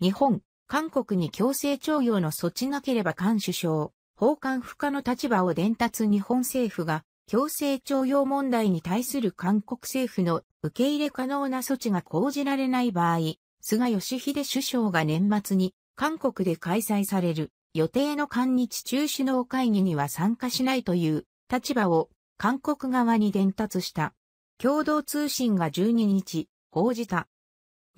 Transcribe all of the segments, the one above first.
日本、韓国に強制徴用の措置なければ韓首相、法官不可の立場を伝達日本政府が強制徴用問題に対する韓国政府の受け入れ可能な措置が講じられない場合、菅義偉首相が年末に韓国で開催される予定の韓日中首脳会議には参加しないという立場を韓国側に伝達した。共同通信が12日報じた。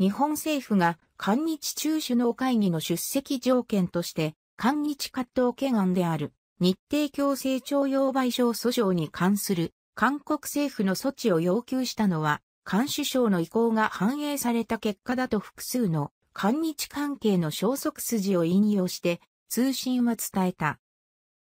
日本政府が韓日中首脳会議の出席条件として韓日葛藤懸案である日程強制徴用賠償訴訟に関する韓国政府の措置を要求したのは韓首相の意向が反映された結果だと複数の韓日関係の消息筋を引用して通信は伝えた。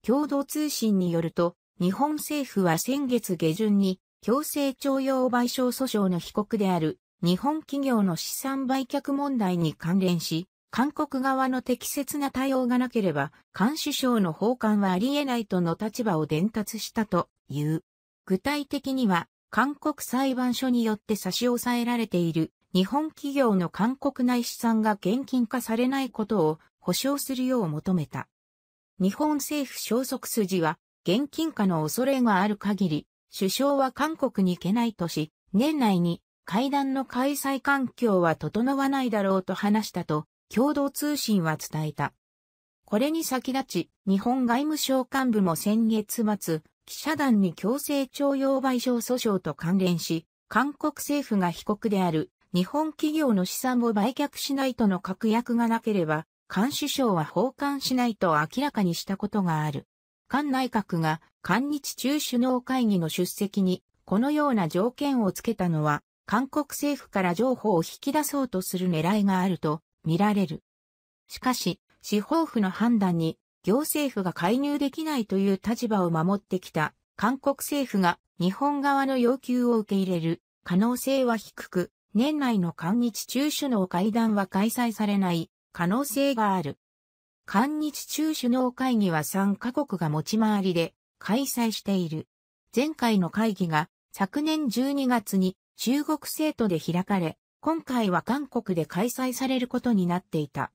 共同通信によると、日本政府は先月下旬に強制徴用賠償訴訟の被告である日本企業の資産売却問題に関連し、韓国側の適切な対応がなければ、韓首相の訪韓はあり得ないとの立場を伝達したという。具体的には、韓国裁判所によって差し押さえられている日本企業の韓国内資産が現金化されないことを保証するよう求めた。日本政府消息筋は、現金化の恐れがある限り、首相は韓国に行けないとし、年内に会談の開催環境は整わないだろうと話したと、共同通信は伝えた。これに先立ち、日本外務省幹部も先月末、記者団に強制徴用賠償訴訟と関連し、韓国政府が被告である日本企業の資産を売却しないとの確約がなければ、韓首相は訪韓しないと明らかにしたことがある。韓内閣が韓日中首脳会議の出席にこのような条件をつけたのは、韓国政府から情報を引き出そうとする狙いがあると見られる。しかし、司法府の判断に行政府が介入できないという立場を守ってきた韓国政府が日本側の要求を受け入れる可能性は低く、年内の韓日中首脳会談は開催されない可能性がある。韓日中首脳会議は3カ国が持ち回りで開催している。前回の会議が昨年12月に中国生徒で開かれ、今回は韓国で開催されることになっていた。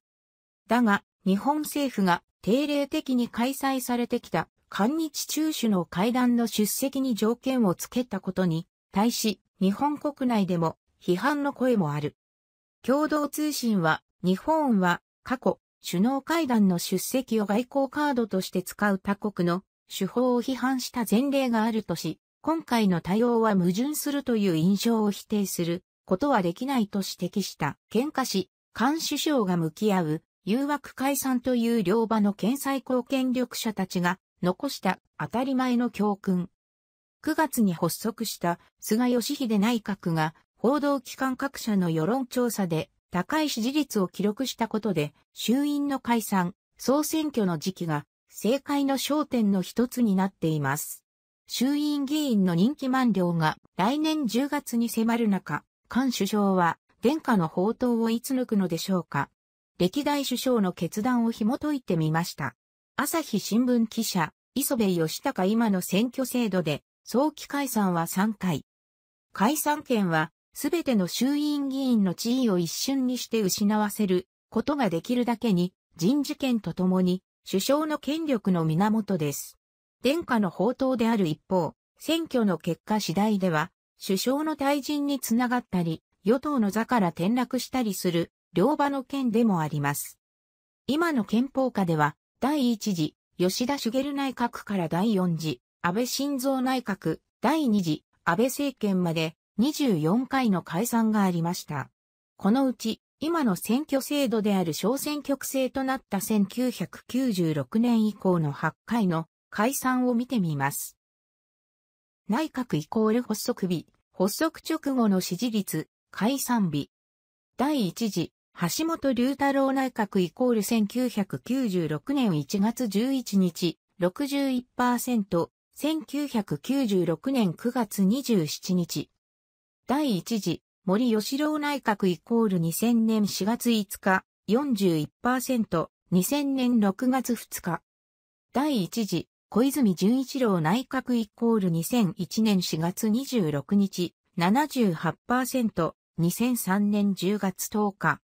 だが、日本政府が定例的に開催されてきた韓日中首脳会談の出席に条件をつけたことに対し、日本国内でも批判の声もある。共同通信は日本は過去、首脳会談の出席を外交カードとして使う他国の手法を批判した前例があるとし、今回の対応は矛盾するという印象を否定することはできないと指摘した。喧嘩し、菅首相が向き合う誘惑解散という両場の県最高権力者たちが残した当たり前の教訓。9月に発足した菅義偉内閣が報道機関各社の世論調査で高い支持率を記録したことで、衆院の解散、総選挙の時期が政界の焦点の一つになっています。衆院議員の任期満了が来年10月に迫る中、菅首相は殿下の宝刀をいつ抜くのでしょうか。歴代首相の決断を紐解いてみました。朝日新聞記者、磯部義孝今の選挙制度で、早期解散は3回。解散権はすべての衆院議員の地位を一瞬にして失わせることができるだけに人事権とともに首相の権力の源です。殿下の宝刀である一方、選挙の結果次第では首相の退陣につながったり、与党の座から転落したりする両場の権でもあります。今の憲法下では、第一次、吉田茂内閣から第四次、安倍晋三内閣、第二次、安倍政権まで、24回の解散がありました。このうち、今の選挙制度である小選挙区制となった1996年以降の8回の解散を見てみます。内閣イコール発足日、発足直後の支持率、解散日。第1次、橋本龍太郎内閣イコール1996年1月11日、61%、1996年9月27日、第一次、森吉郎内閣イコール2000年4月5日、41%、2000年6月2日。第一次、小泉純一郎内閣イコール2001年4月26日、78%、2003年10月10日。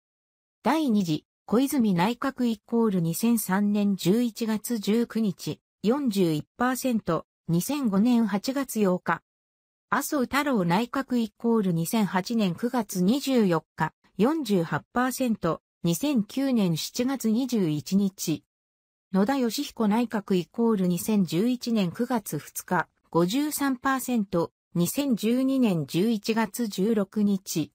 第二次、小泉内閣イコール2003年11月19日、41%、2005年8月8日。麻生太郎内閣イコール2008年9月24日、48%、2009年7月21日。野田義彦内閣イコール2011年9月2日、53%、2012年11月16日。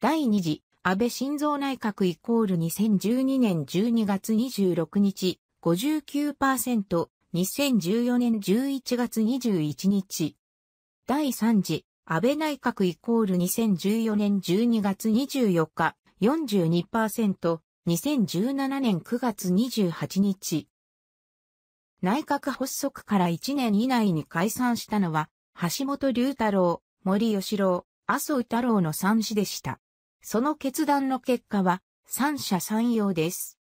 第2次、安倍晋三内閣イコール2012年12月26日、59%、2014年11月21日。第3次、安倍内閣イコール2014年12月24日、42%、2017年9月28日。内閣発足から1年以内に解散したのは、橋本龍太郎、森喜朗、麻生太郎の3氏でした。その決断の結果は、三者三様です。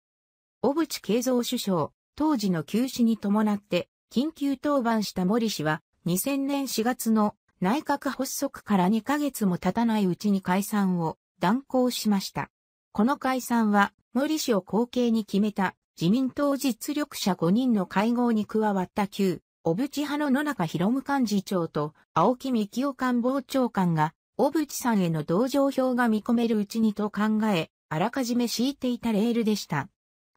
小渕慶三首相、当時の休止に伴って緊急登板した森氏は2000年4月の内閣発足から2ヶ月も経たないうちに解散を断行しました。この解散は森氏を後継に決めた自民党実力者5人の会合に加わった旧小渕派の野中博夢幹事長と青木幹夫官房長官が小渕さんへの同情票が見込めるうちにと考え、あらかじめ敷いていたレールでした。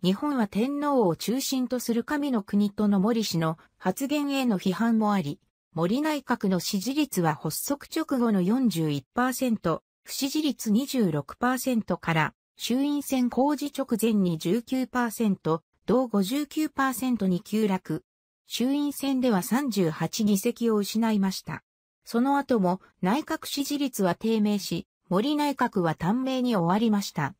日本は天皇を中心とする神の国との森氏の発言への批判もあり、森内閣の支持率は発足直後の41%、不支持率26%から、衆院選公示直前に19%、同59%に急落。衆院選では38議席を失いました。その後も内閣支持率は低迷し、森内閣は短命に終わりました。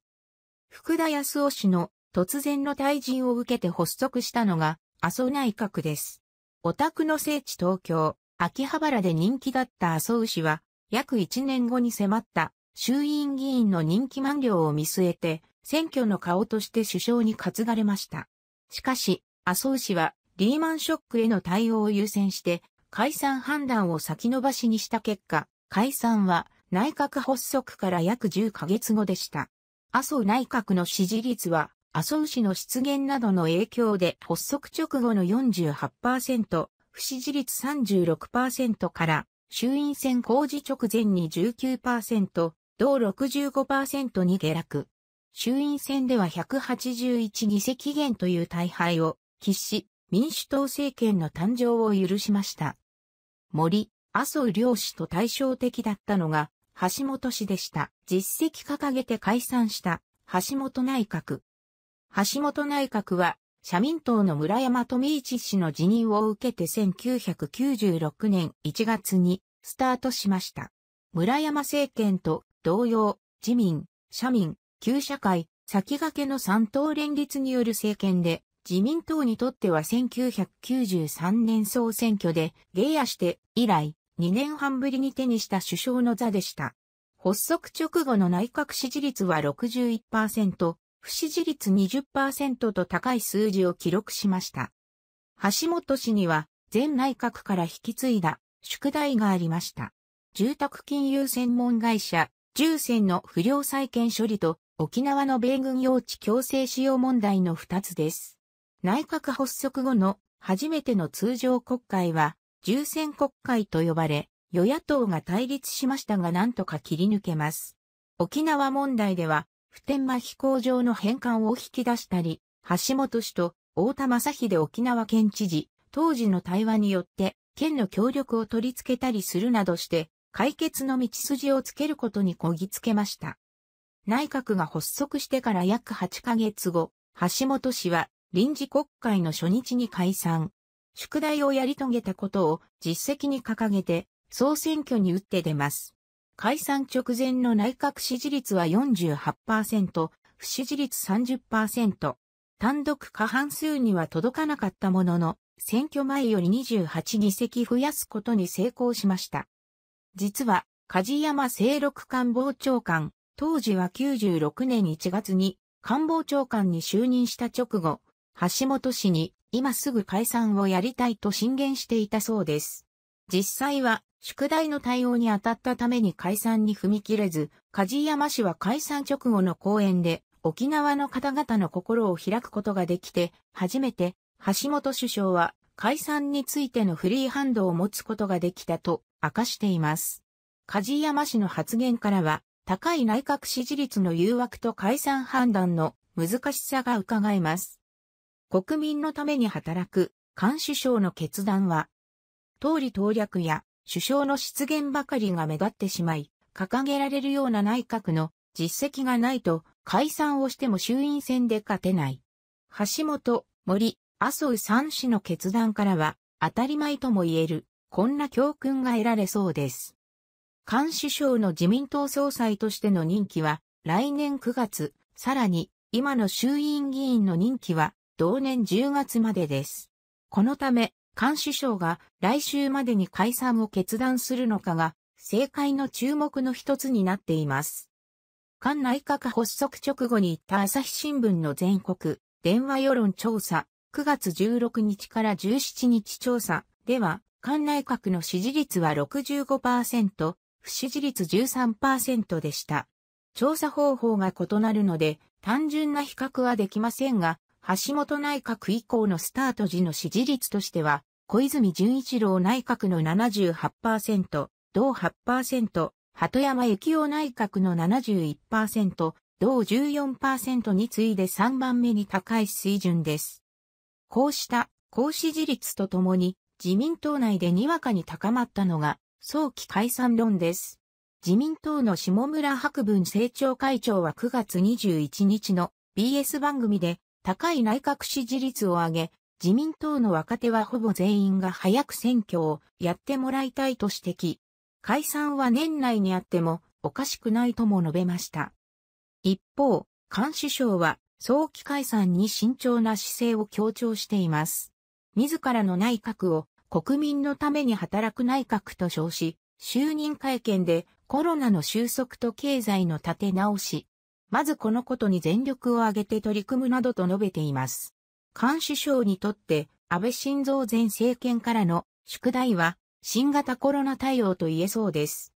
福田康夫氏の突然の退陣を受けて発足したのが、麻生内閣です。オタクの聖地東京、秋葉原で人気だった麻生氏は、約1年後に迫った衆院議員の任期満了を見据えて、選挙の顔として首相に担がれました。しかし、麻生氏はリーマンショックへの対応を優先して、解散判断を先延ばしにした結果、解散は内閣発足から約10ヶ月後でした。麻生内閣の支持率は麻生氏の失言などの影響で発足直後の48%、不支持率36%から衆院選公示直前に19%、同65%に下落。衆院選では181議席減という大敗を喫し、民主党政権の誕生を許しました。森、麻生両氏と対照的だったのが橋本氏でした。実績掲げて解散した橋本内閣。橋本内閣は、社民党の村山富一氏の辞任を受けて1996年1月にスタートしました。村山政権と同様、自民、社民、旧社会、先駆けの三党連立による政権で、自民党にとっては1993年総選挙で、芸野して以来、2年半ぶりに手にした首相の座でした。発足直後の内閣支持率は61%、不支持率20%と高い数字を記録しました。橋本氏には前内閣から引き継いだ宿題がありました。住宅金融専門会社、重戦の不良債権処理と沖縄の米軍用地強制使用問題の二つです。内閣発足後の初めての通常国会は、重戦国会と呼ばれ、与野党が対立しましたが何とか切り抜けます。沖縄問題では、普天間飛行場の返還を引き出したり、橋本氏と大田正秀沖縄県知事、当時の対話によって県の協力を取り付けたりするなどして、解決の道筋をつけることにこぎつけました。内閣が発足してから約8ヶ月後、橋本氏は臨時国会の初日に解散。宿題をやり遂げたことを実績に掲げて総選挙に打って出ます。解散直前の内閣支持率は48%、不支持率30%。単独過半数には届かなかったものの、選挙前より28議席増やすことに成功しました。実は、梶山清六官房長官、当時は96年1月に官房長官に就任した直後、橋本氏に今すぐ解散をやりたいと進言していたそうです。実際は宿題の対応に当たったために解散に踏み切れず、梶山氏は解散直後の講演で、沖縄の方々の心を開くことができて、初めて橋本首相は解散についてのフリーハンドを持つことができたと明かしています。梶山氏の発言からは、高い内閣支持率の誘惑と解散判断の難しさが伺えます。国民のために働く菅首相の決断は、通り党略や首相の失言ばかりが目立ってしまい、掲げられるような内閣の実績がないと解散をしても衆院選で勝てない。橋本、森、麻生三氏の決断からは当たり前とも言える、こんな教訓が得られそうです。菅首相の自民党総裁としての任期は来年9月、さらに今の衆院議員の任期は同年10月までです。このため、菅首相が来週までに解散を決断するのかが政界の注目の一つになっています。菅内閣発足直後に行った朝日新聞の全国電話世論調査9月16日から17日調査では、菅内閣の支持率は65%、不支持率13%でした。調査方法が異なるので、単純な比較はできませんが、橋本内閣以降のスタート時の支持率としては、小泉純一郎内閣の78%、同8%、鳩山幸夫内閣の71%、同14%に次いで3番目に高い水準です。こうした高支持率とともに自民党内でにわかに高まったのが早期解散論です。自民党の下村博文政調会長は9月21日の BS 番組で高い内閣支持率を上げ、自民党の若手はほぼ全員が早く選挙をやってもらいたいと指摘。解散は年内にあってもおかしくないとも述べました。一方、菅首相は早期解散に慎重な姿勢を強調しています。自らの内閣を国民のために働く内閣と称し、就任会見でコロナの収束と経済の立て直し、まずこのことに全力を挙げて取り組むなどと述べています。菅首相にとって安倍晋三前政権からの宿題は新型コロナ対応と言えそうです。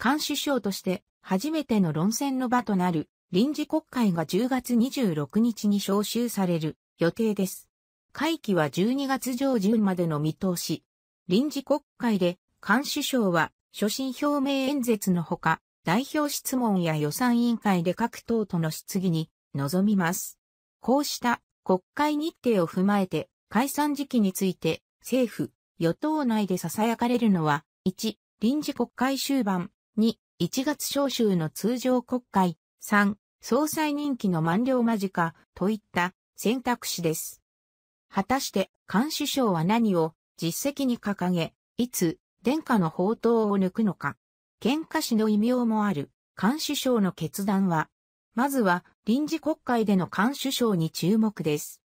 菅首相として初めての論戦の場となる臨時国会が10月26日に召集される予定です。会期は12月上旬までの見通し。臨時国会で菅首相は所信表明演説のほか代表質問や予算委員会で各党との質疑に臨みます。こうした国会日程を踏まえて解散時期について政府、与党内で囁かれるのは1、臨時国会終盤、2、1月召集の通常国会、3、総裁任期の満了間近といった選択肢です。果たして菅首相は何を実績に掲げ、いつ殿下の宝刀を抜くのか。喧嘩師の異名もある、菅首相の決断は、まずは臨時国会での菅首相に注目です。